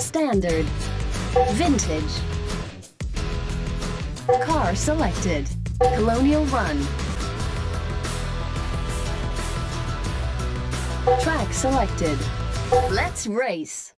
Standard. Vintage. Car selected. Colonial Run. Track selected. Let's race.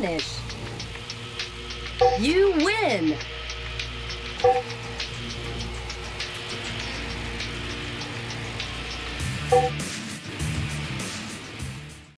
Finish. You win! you